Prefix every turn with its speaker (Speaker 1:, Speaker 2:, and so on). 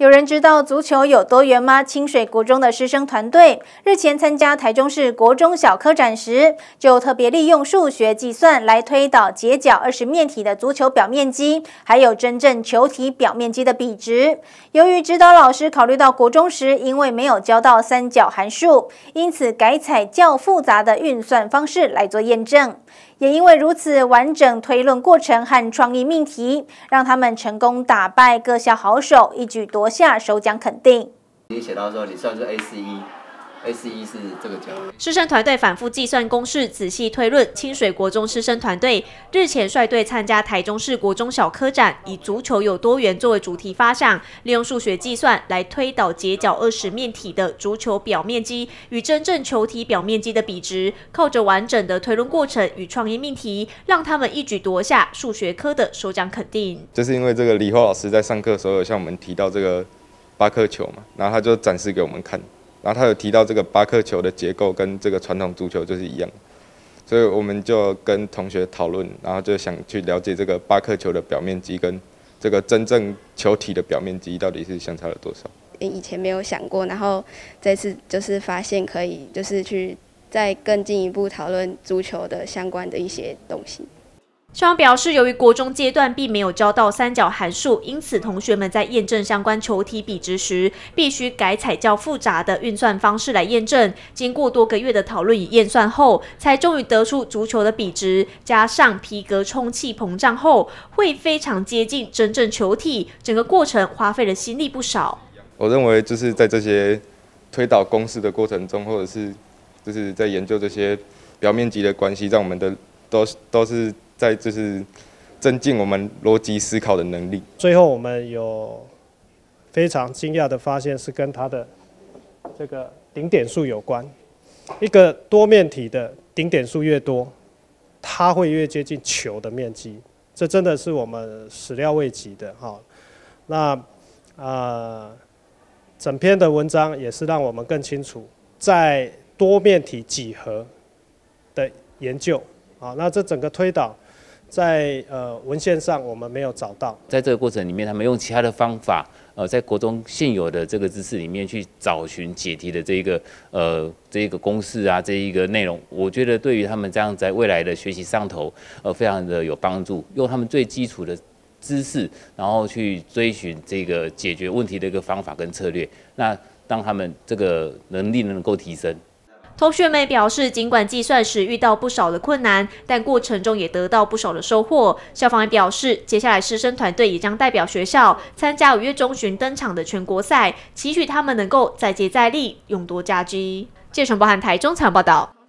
Speaker 1: 有人知道足球有多元吗？清水国中的师生团队日前参加台中市国中小科展时，就特别利用数学计算来推导截角二十面体的足球表面积，还有真正球体表面积的比值。由于指导老师考虑到国中时因为没有教到三角函数，因此改采较复杂的运算方式来做验证。也因为如此完整推论过程和创意命题，让他们成功打败各校好手，一举夺下首奖肯定。
Speaker 2: 你写到说你算是 A C E。S 一是这个奖。
Speaker 3: 师生团队反复计算公式，仔细推论。清水国中师生团队日前率队参加台中市国中小科展，以足球有多元作为主题发想，利用数学计算来推导截角二十面体的足球表面积与真正球体表面积的比值。靠着完整的推论过程与创意命题，让他们一举夺下数学科的首奖肯定。
Speaker 4: 就是因为这个李化老师在上课的时候有向我们提到这个巴克球嘛，然后他就展示给我们看。然后他有提到这个巴克球的结构跟这个传统足球就是一样，所以我们就跟同学讨论，然后就想去了解这个巴克球的表面积跟这个真正球体的表面积到底是相差了多少。
Speaker 5: 以前没有想过，然后这次就是发现可以，就是去再更进一步讨论足球的相关的一些东西。
Speaker 3: 校方表示，由于国中阶段并没有教到三角函数，因此同学们在验证相关球体比值时，必须改采较复杂的运算方式来验证。经过多个月的讨论与验算后，才终于得出足球的比值，加上皮革充气膨胀后，会非常接近真正球体。整个过程花费了心力不少。
Speaker 4: 我认为就是在这些推导公式的过程中，或者是就是在研究这些表面积的关系，让我们的都都是。在就是增进我们逻辑思考的能力。
Speaker 6: 最后，我们有非常惊讶的发现，是跟它的这个顶点数有关。一个多面体的顶点数越多，它会越接近球的面积。这真的是我们始料未及的哈。那啊，整篇的文章也是让我们更清楚，在多面体几何的研究啊，那这整个推导。在呃文献上我们没有找到，
Speaker 7: 在这个过程里面，他们用其他的方法，呃，在国中现有的这个知识里面去找寻解题的这一个呃这一个公式啊，这一个内容，我觉得对于他们这样在未来的学习上头，呃，非常的有帮助。用他们最基础的知识，然后去追寻这个解决问题的一个方法跟策略，那当他们这个能力能够提升。
Speaker 3: 同学们表示，尽管计算时遇到不少的困难，但过程中也得到不少的收获。校方也表示，接下来师生团队也将代表学校参加五月中旬登场的全国赛，期许他们能够再接再厉，勇夺佳绩。谢成波汉台中采报道。